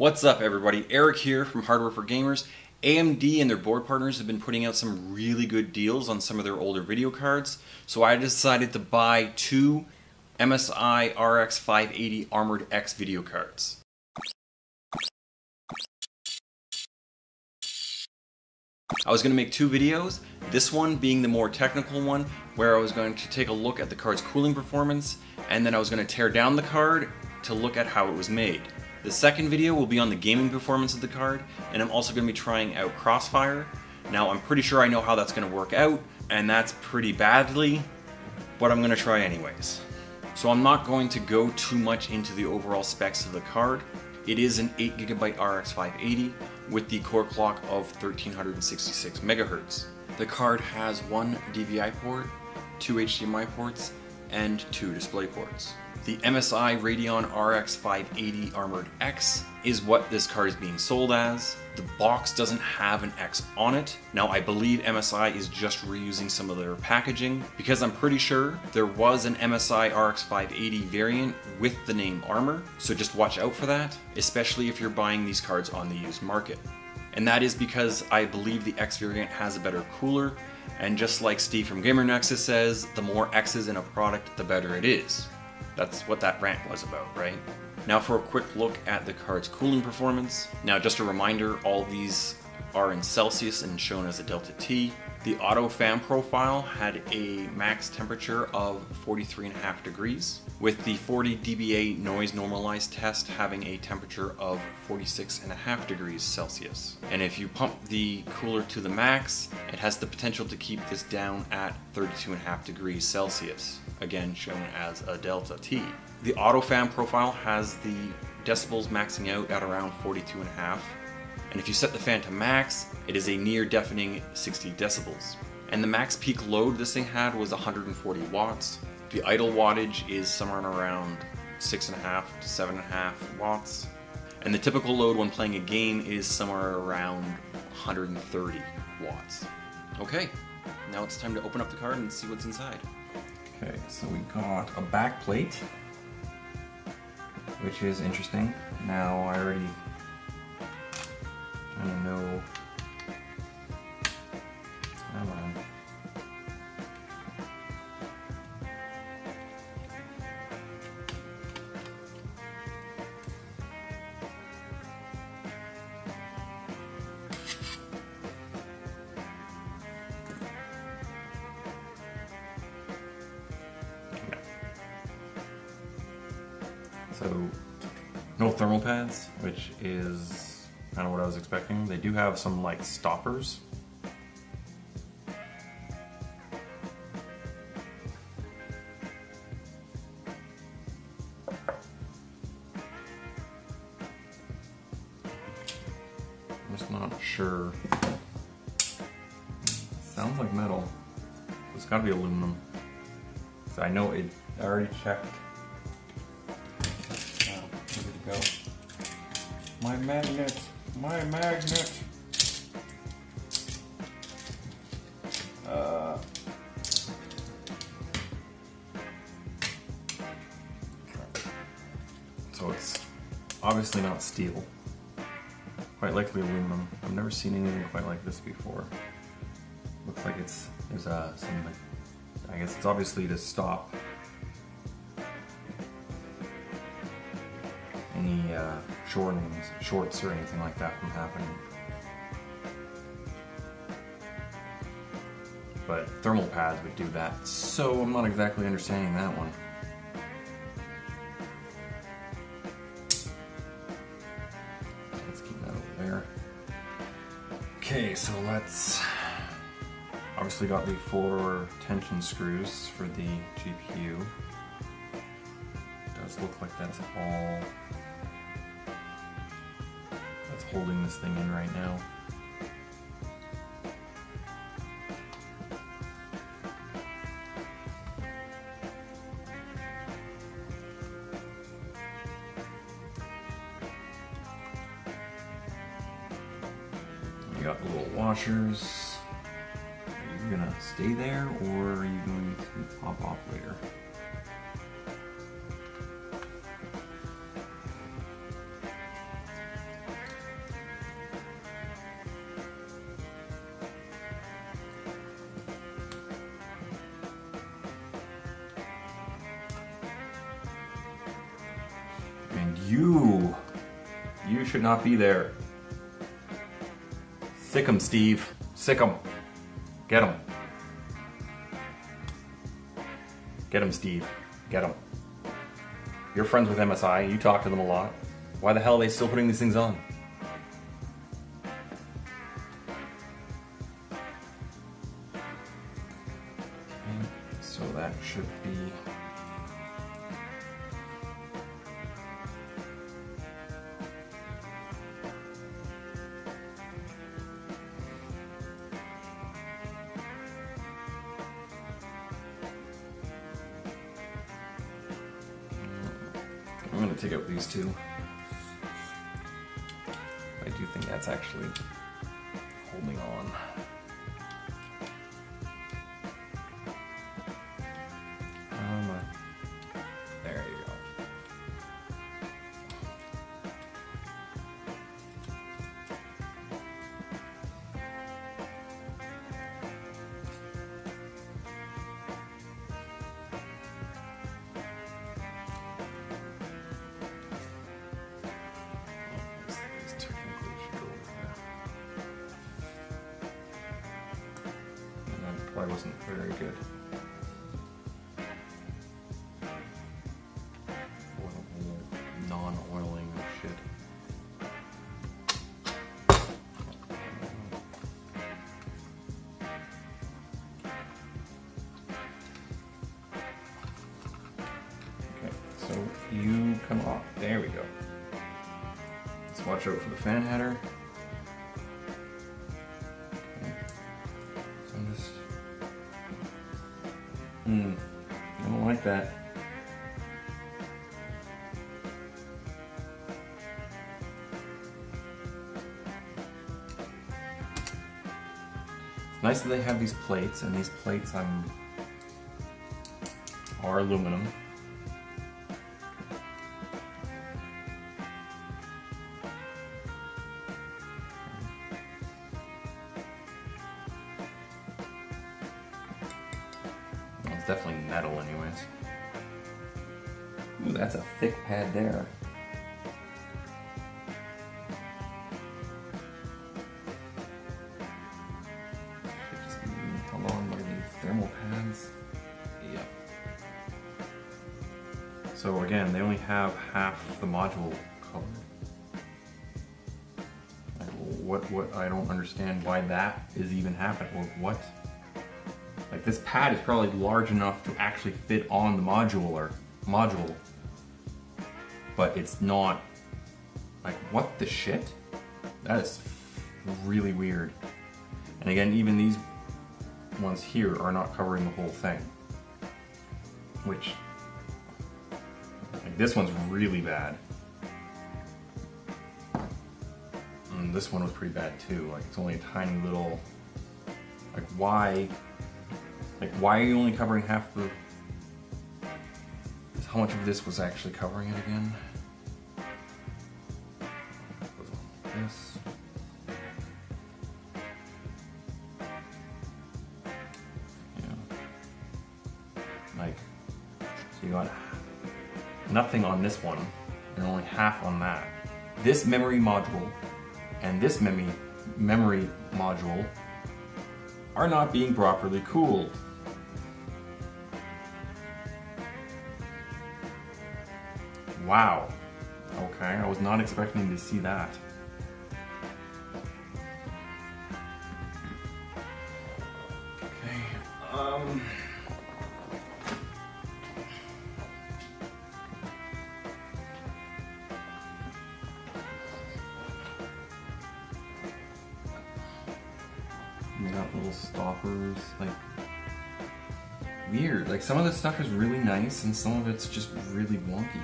What's up everybody? Erik here from Hardware for Gamers. AMD and their board partners have been putting out some really good deals on some of their older video cards, so I decided to buy two MSI RX 580 Armored X video cards. I was going to make two videos, this one being the more technical one, where I was going to take a look at the card's cooling performance, and then I was going to tear down the card to look at how it was made. The second video will be on the gaming performance of the card, and I'm also going to be trying out Crossfire. Now I'm pretty sure I know how that's going to work out, and that's pretty badly, but I'm going to try anyways. So I'm not going to go too much into the overall specs of the card. It is an 8GB RX 580 with the core clock of 1366 MHz. The card has one DVI port, two HDMI ports, and two display ports. The MSI Radeon RX 580 Armored X is what this card is being sold as. The box doesn't have an X on it. Now I believe MSI is just reusing some of their packaging because I'm pretty sure there was an MSI RX 580 variant with the name Armor, so just watch out for that, especially if you're buying these cards on the used market. And that is because I believe the X variant has a better cooler, and just like Steve from Gamer Nexus says, the more X's in a product, the better it is. That's what that rant was about, right? Now for a quick look at the card's cooling performance. Now just a reminder, all these are in Celsius and shown as a delta T. The auto fan profile had a max temperature of 43.5 degrees, with the 40 dBA noise normalized test having a temperature of 46.5 degrees Celsius. And if you pump the cooler to the max, it has the potential to keep this down at 32.5 degrees Celsius, again shown as a delta T. The auto fan profile has the decibels maxing out at around 42.5 and if you set the fan to max, it is a near deafening 60 decibels. And the max peak load this thing had was 140 watts. The idle wattage is somewhere around 6.5 to 7.5 watts. And the typical load when playing a game is somewhere around 130 watts. Okay, now it's time to open up the card and see what's inside. Okay, so we got a back plate, which is interesting. Now I already So, no thermal pads, which is kind of what I was expecting. They do have some like stoppers. I'm just not sure. Sounds like metal. It's gotta be aluminum. So I know it, I already checked. Magnet my magnet. Uh, so it's obviously not steel. Quite likely aluminum. I've never seen anything quite like this before. Looks like it's there's uh, some. I guess it's obviously to stop uh, shortings, shorts or anything like that from happening. But thermal pads would do that, so I'm not exactly understanding that one. Let's keep that over there. Okay, so let's... Obviously got the four tension screws for the GPU. Does look like that's all holding this thing in right now. You. You should not be there. Sick 'em, Steve. Sick 'em. Get 'em. Get 'em, Steve. Get 'em. You're friends with MSI. You talk to them a lot. Why the hell are they still putting these things on? So that should be do you think that's actually holding on. Probably wasn't very good. Like that. Nice that they have these plates, and these plates um, are aluminum. Definitely metal, anyways. Ooh, that's a thick pad there. Be held the thermal pads. Yep. So again, they only have half the module covered. Like, what? What? I don't understand why that is even happening. Or what? Like this pad is probably large enough to actually fit on the modular module, but it's not. Like what the shit? That is really weird. And again, even these ones here are not covering the whole thing, which like this one's really bad. And this one was pretty bad too. Like it's only a tiny little. Like why? Like, why are you only covering half the... How much of this was actually covering it again? This. Yeah. Like, so you got nothing on this one, and only half on that. This memory module and this memory memory module are not being properly cooled. Wow. Okay, I was not expecting to see that. Okay. Um We got little stoppers, like weird. Like some of the stuff is really nice and some of it's just really wonky.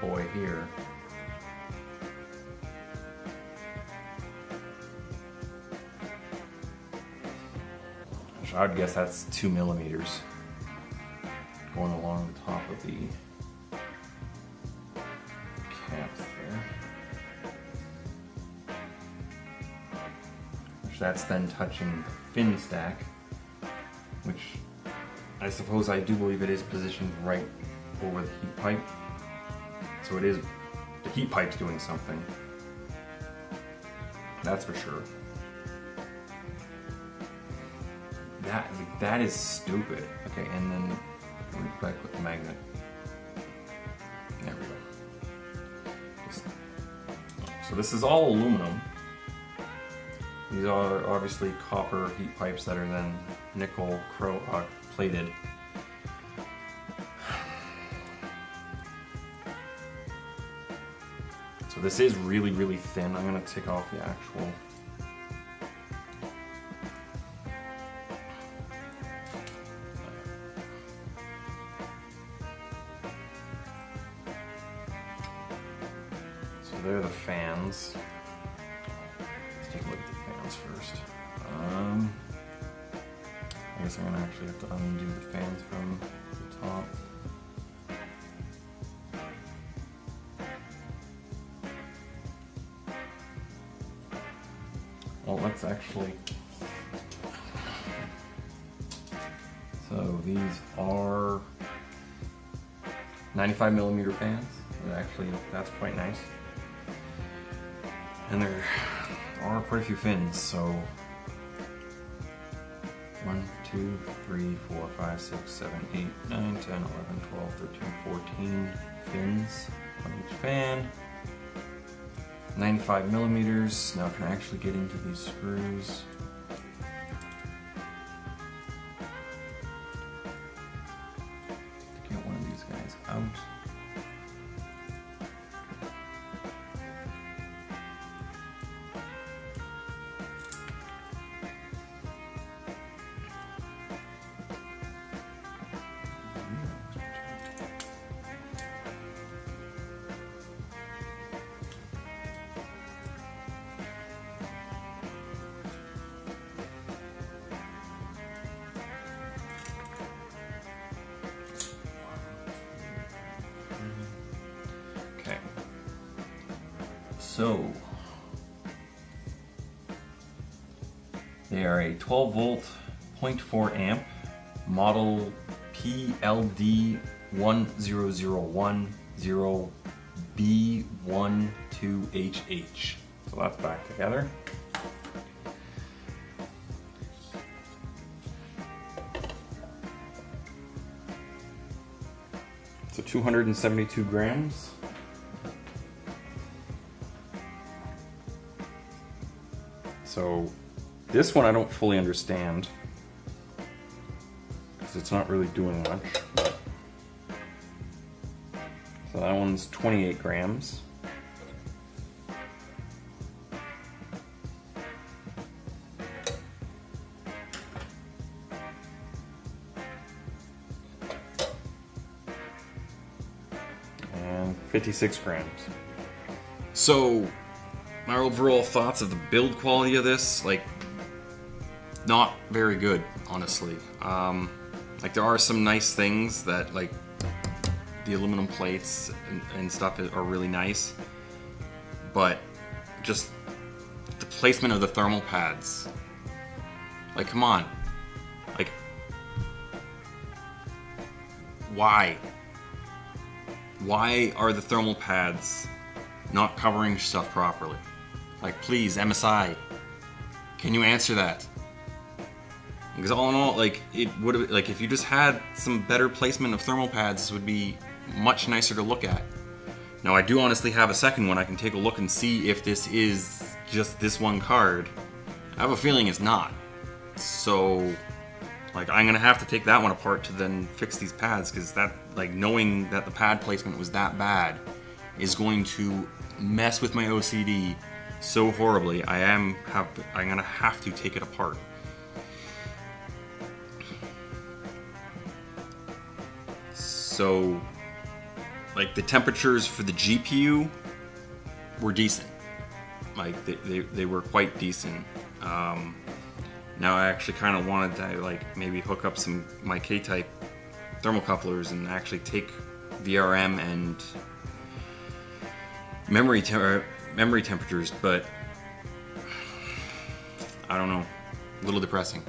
boy here. I would guess that's two millimeters going along the top of the cap there. Which that's then touching the fin stack, which I suppose I do believe it is positioned right over the heat pipe. So it is, the heat pipe's doing something. That's for sure. That, that is stupid. Okay, and then back with the magnet? There we go. So this is all aluminum. These are obviously copper heat pipes that are then nickel cro uh, plated. So this is really, really thin. I'm gonna take off the actual. So they're the fans. Let's take a look at the fans first. Um, I guess I'm gonna actually have to undo the fans from the top. Let's actually. So these are 95 millimeter fans. They're Actually, that's quite nice. And there are quite a few fins, so one, two, three, four, five, six, seven, eight, nine, 10, 11, 12, 13, 14 fins on each fan. 95 millimeters. Now can I actually get into these screws? So they are a 12 volt, 0.4 amp model PLD 10010B12HH. So that's back together. So 272 grams. So this one I don't fully understand because it's not really doing much. So that one's 28 grams. And 56 grams. So, my overall thoughts of the build quality of this, like, not very good, honestly. Um, like, there are some nice things that, like, the aluminum plates and, and stuff are really nice, but just the placement of the thermal pads. Like, come on. Like, why? Why are the thermal pads not covering stuff properly? Like, please, MSI, can you answer that? Because all in all, like, it would have, like, if you just had some better placement of thermal pads, this would be much nicer to look at. Now, I do honestly have a second one. I can take a look and see if this is just this one card. I have a feeling it's not. So, like, I'm gonna have to take that one apart to then fix these pads, because that, like, knowing that the pad placement was that bad is going to mess with my OCD so horribly. I am have I'm gonna have to take it apart. So, like the temperatures for the GPU were decent. Like they, they, they were quite decent. Um, Now I actually kind of wanted to like maybe hook up some my K-type thermocouplers and actually take VRM and memory memory temperatures, but I don't know, a little depressing.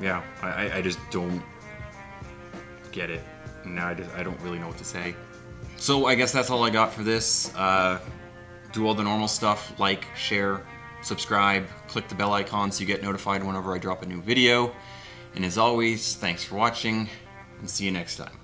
Yeah, I, I- just don't get it. Now I just I don't really know what to say. So I guess that's all I got for this. Uh, do all the normal stuff, like, share, subscribe, click the bell icon so you get notified whenever I drop a new video. And as always, thanks for watching, and see you next time.